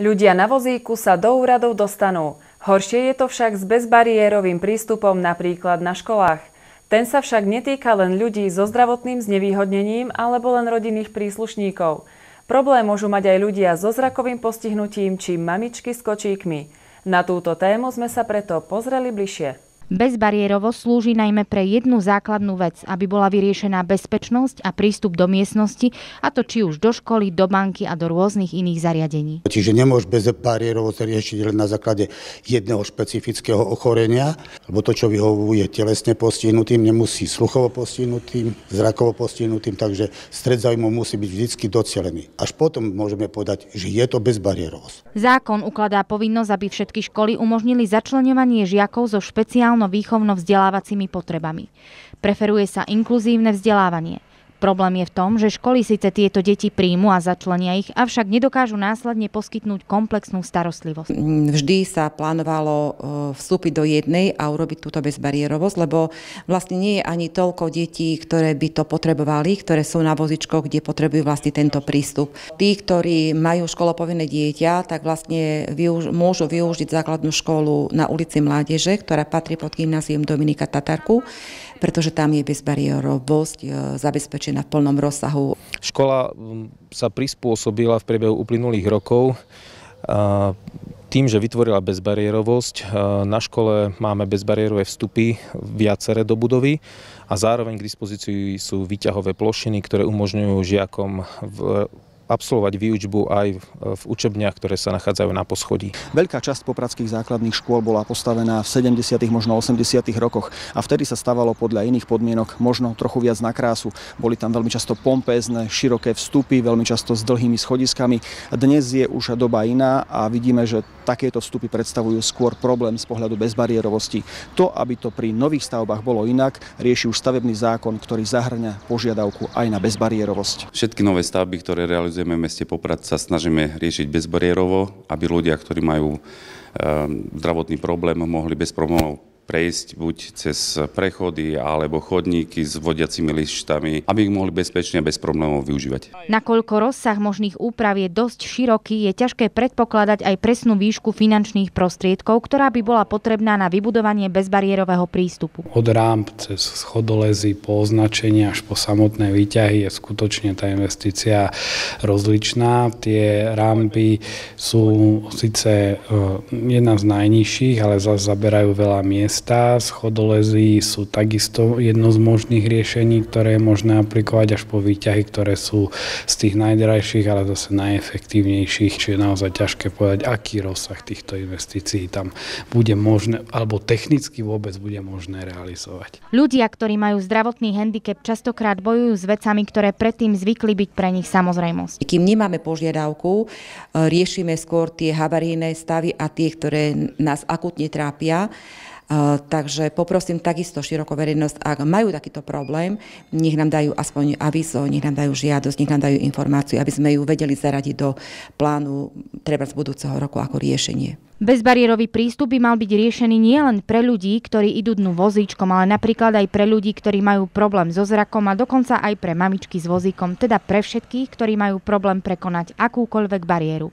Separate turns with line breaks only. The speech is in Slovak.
Ľudia na vozíku sa do úradov dostanú. Horšie je to však s bezbariérovým prístupom napríklad na školách. Ten sa však netýka len ľudí so zdravotným znevýhodnením alebo len rodinných príslušníkov. Problém môžu mať aj ľudia so zrakovým postihnutím či mamičky s kočíkmi. Na túto tému sme sa preto pozreli bližšie.
Bezbariérovo slúži najmä pre jednu základnú vec, aby bola vyriešená bezpečnosť a prístup do miestnosti, a to či už do školy, do banky a do rôznych iných zariadení.
Čiže nemôže bezbariérovo sa riešiť len na základe jedného špecifického ochorenia, lebo to, čo vyhovuje telesne postihnutým, nemusí sluchovo postihnutým, zrakovo postihnutým, takže stred záujmov musí byť vždy docelený. Až potom môžeme povedať, že je to bezbariérovosť.
Zákon ukladá povinnosť, aby všetky školy umožnili začlenovanie žiakov zo špeciálnych sociálno-výchovno-vzdelávacími potrebami. Preferuje sa inkluzívne vzdelávanie. Problém je v tom, že školy síce tieto deti príjmu a začlenia ich, avšak nedokážu následne poskytnúť komplexnú starostlivosť.
Vždy sa plánovalo e, vstúpiť do jednej a urobiť túto bezbariérovosť, lebo vlastne nie je ani toľko detí, ktoré by to potrebovali, ktoré sú na vozičkoch, kde potrebujú vlastne tento prístup. Tí, ktorí majú školopovinné dieťa, tak vlastne využ- môžu využiť základnú školu na ulici Mládeže, ktorá patrí pod gymnázium Dominika Tatarku pretože tam je bezbariérovosť e, zabezpečená v plnom rozsahu.
Škola sa prispôsobila v priebehu uplynulých rokov tým, že vytvorila bezbariérovosť. Na škole máme bezbariérové vstupy viaceré do budovy a zároveň k dispozícii sú výťahové plošiny, ktoré umožňujú žiakom v absolvovať výučbu aj v učebniach, ktoré sa nachádzajú na poschodí.
Veľká časť popradských základných škôl bola postavená v 70. možno 80. rokoch a vtedy sa stávalo podľa iných podmienok možno trochu viac na krásu. Boli tam veľmi často pompézne, široké vstupy, veľmi často s dlhými schodiskami. Dnes je už doba iná a vidíme, že takéto vstupy predstavujú skôr problém z pohľadu bezbariérovosti. To, aby to pri nových stavbách bolo inak, rieši už stavebný zákon, ktorý zahrňa požiadavku aj na bezbariérovosť.
Všetky nové stavby, ktoré realizujeme v meste Poprad, sa snažíme riešiť bezbariérovo, aby ľudia, ktorí majú ehm, zdravotný problém, mohli bez problémov prejsť buď cez prechody alebo chodníky s vodiacimi lištami, aby ich mohli bezpečne a bez problémov využívať.
Nakoľko rozsah možných úprav je dosť široký, je ťažké predpokladať aj presnú výšku finančných prostriedkov, ktorá by bola potrebná na vybudovanie bezbariérového prístupu.
Od rámp cez schodolezy po označenie až po samotné výťahy je skutočne tá investícia rozličná. Tie rámpy sú síce e, jedna z najnižších, ale zase zaberajú veľa miest miesta, schodolezy sú takisto jedno z možných riešení, ktoré je možné aplikovať až po výťahy, ktoré sú z tých najdrajších, ale zase najefektívnejších, čiže je naozaj ťažké povedať, aký rozsah týchto investícií tam bude možné, alebo technicky vôbec bude možné realizovať.
Ľudia, ktorí majú zdravotný handicap, častokrát bojujú s vecami, ktoré predtým zvykli byť pre nich samozrejmosť.
Kým nemáme požiadavku, e, riešime skôr tie havarijné stavy a tie, ktoré nás akutne trápia. Takže poprosím takisto širokú verejnosť, ak majú takýto problém, nech nám dajú aspoň avizo, nech nám dajú žiadosť, nech nám dajú informáciu, aby sme ju vedeli zaradiť do plánu treba z budúceho roku ako riešenie.
Bezbariérový prístup by mal byť riešený nielen pre ľudí, ktorí idú dnu vozíčkom, ale napríklad aj pre ľudí, ktorí majú problém so zrakom a dokonca aj pre mamičky s vozíkom, teda pre všetkých, ktorí majú problém prekonať akúkoľvek bariéru.